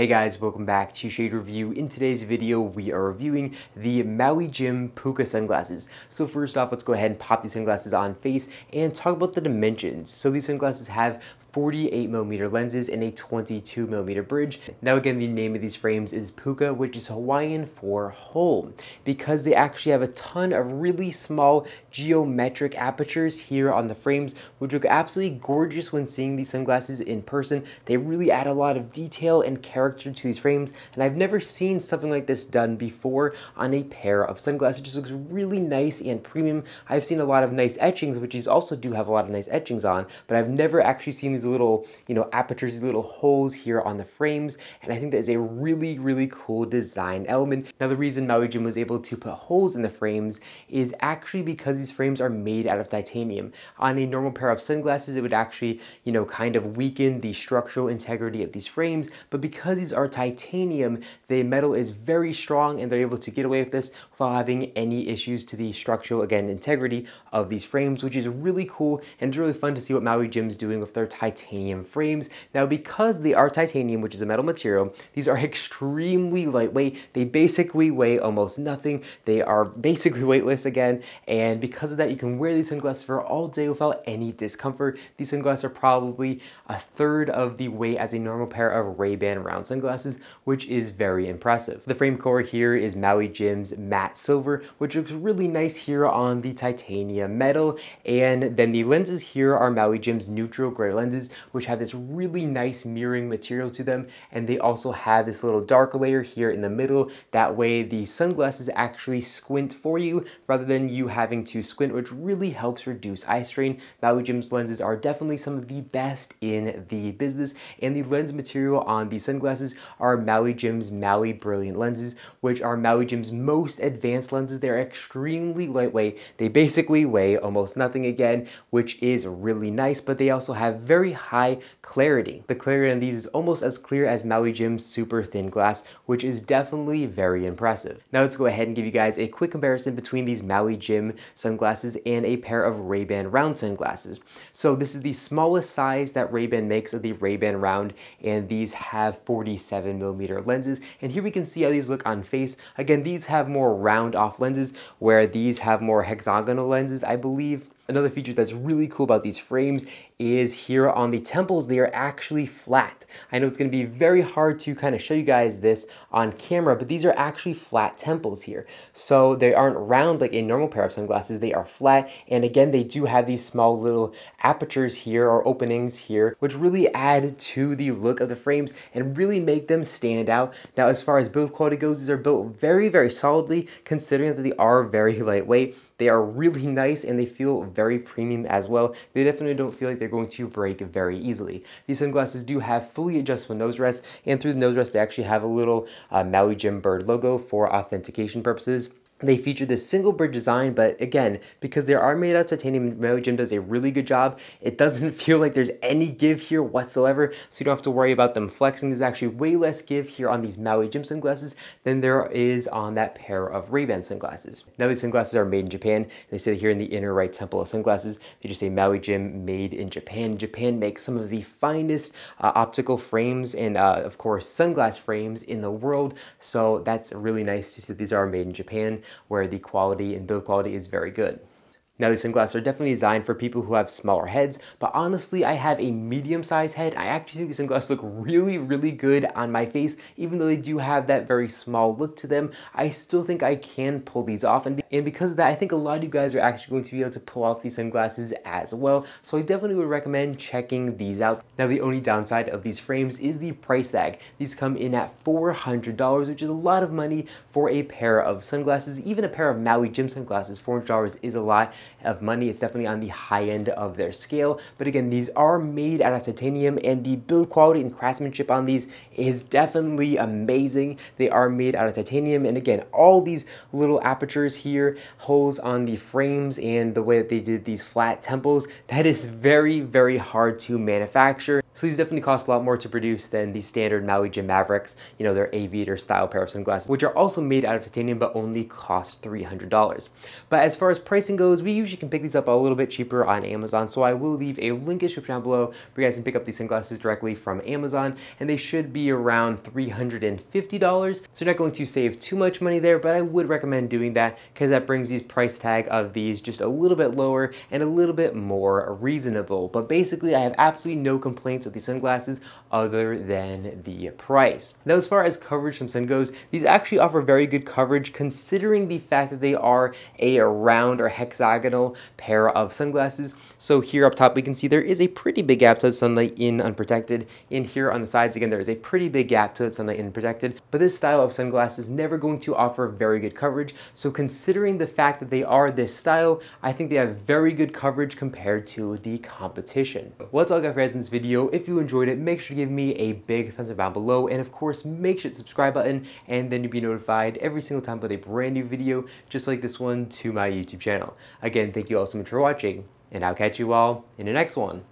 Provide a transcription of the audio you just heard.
Hey guys, welcome back to Shade Review. In today's video, we are reviewing the Maui Jim Puka sunglasses. So first off, let's go ahead and pop these sunglasses on face and talk about the dimensions. So these sunglasses have 48 millimeter lenses and a 22 millimeter bridge. Now again, the name of these frames is Puka, which is Hawaiian for hole, because they actually have a ton of really small geometric apertures here on the frames, which look absolutely gorgeous when seeing these sunglasses in person. They really add a lot of detail and character to these frames, and I've never seen something like this done before on a pair of sunglasses. It just looks really nice and premium. I've seen a lot of nice etchings, which these also do have a lot of nice etchings on, but I've never actually seen these little, you know, apertures, these little holes here on the frames, and I think that is a really, really cool design element. Now, the reason Maui Jim was able to put holes in the frames is actually because these frames are made out of titanium. On a normal pair of sunglasses, it would actually, you know, kind of weaken the structural integrity of these frames, but because these are titanium, the metal is very strong and they're able to get away with this without having any issues to the structural, again, integrity of these frames, which is really cool and it's really fun to see what Maui Jim's doing with their titanium titanium frames. Now, because they are titanium, which is a metal material, these are extremely lightweight. They basically weigh almost nothing. They are basically weightless again, and because of that, you can wear these sunglasses for all day without any discomfort. These sunglasses are probably a third of the weight as a normal pair of Ray-Ban round sunglasses, which is very impressive. The frame core here is Maui Jim's matte silver, which looks really nice here on the titanium metal, and then the lenses here are Maui Jim's neutral gray lenses, which have this really nice mirroring material to them. And they also have this little dark layer here in the middle. That way the sunglasses actually squint for you rather than you having to squint, which really helps reduce eye strain. Maui Jim's lenses are definitely some of the best in the business. And the lens material on these sunglasses are Maui Jim's Maui Brilliant lenses, which are Maui Jim's most advanced lenses. They're extremely lightweight. They basically weigh almost nothing again, which is really nice, but they also have very very high clarity. The clarity on these is almost as clear as Maui Jim's super thin glass, which is definitely very impressive. Now let's go ahead and give you guys a quick comparison between these Maui Jim sunglasses and a pair of Ray-Ban round sunglasses. So this is the smallest size that Ray-Ban makes of the Ray-Ban round, and these have 47 millimeter lenses. And here we can see how these look on face. Again, these have more round off lenses, where these have more hexagonal lenses, I believe. Another feature that's really cool about these frames is here on the temples, they are actually flat. I know it's gonna be very hard to kind of show you guys this on camera, but these are actually flat temples here. So they aren't round like a normal pair of sunglasses, they are flat. And again, they do have these small little apertures here or openings here, which really add to the look of the frames and really make them stand out. Now, as far as build quality goes, these are built very, very solidly considering that they are very lightweight. They are really nice and they feel very premium as well. They definitely don't feel like they're going to break very easily. These sunglasses do have fully adjustable nose rests and through the nose rest they actually have a little uh, Maui Jim bird logo for authentication purposes. They feature this single bridge design, but again, because they are made out of titanium, Maui Jim does a really good job. It doesn't feel like there's any give here whatsoever, so you don't have to worry about them flexing. There's actually way less give here on these Maui Jim sunglasses than there is on that pair of Ray-Ban sunglasses. Now these sunglasses are made in Japan. They say here in the inner right temple of sunglasses, they just say Maui Jim made in Japan. Japan makes some of the finest uh, optical frames and uh, of course sunglass frames in the world, so that's really nice to see that these are made in Japan where the quality and build quality is very good. Now these sunglasses are definitely designed for people who have smaller heads, but honestly I have a medium-sized head. I actually think these sunglasses look really, really good on my face. Even though they do have that very small look to them, I still think I can pull these off. And, and because of that, I think a lot of you guys are actually going to be able to pull off these sunglasses as well. So I definitely would recommend checking these out. Now the only downside of these frames is the price tag. These come in at $400, which is a lot of money for a pair of sunglasses. Even a pair of Maui Jim sunglasses, $400 is a lot of money. It's definitely on the high end of their scale. But again, these are made out of titanium and the build quality and craftsmanship on these is definitely amazing. They are made out of titanium. And again, all these little apertures here, holes on the frames and the way that they did these flat temples, that is very, very hard to manufacture. So these definitely cost a lot more to produce than the standard Maui Jim Mavericks, you know, their aviator style pair of sunglasses, which are also made out of titanium but only cost $300. But as far as pricing goes, we usually can pick these up a little bit cheaper on Amazon, so I will leave a link in the description down below where you guys can pick up these sunglasses directly from Amazon, and they should be around $350. So you're not going to save too much money there, but I would recommend doing that because that brings these price tag of these just a little bit lower and a little bit more reasonable. But basically, I have absolutely no complaints with these sunglasses other than the price. Now, as far as coverage from Sun goes, these actually offer very good coverage considering the fact that they are a round or hexagonal pair of sunglasses. So here up top, we can see there is a pretty big gap to the sunlight in unprotected. In here on the sides, again, there is a pretty big gap to the sunlight in protected. But this style of sunglasses is never going to offer very good coverage. So considering the fact that they are this style, I think they have very good coverage compared to the competition. Well, that's all I got for guys in this video. If you enjoyed it, make sure to give me a big thumbs up down below. And of course, make sure to subscribe button and then you'll be notified every single time I put a brand new video just like this one to my YouTube channel. Again, thank you all so much for watching and I'll catch you all in the next one.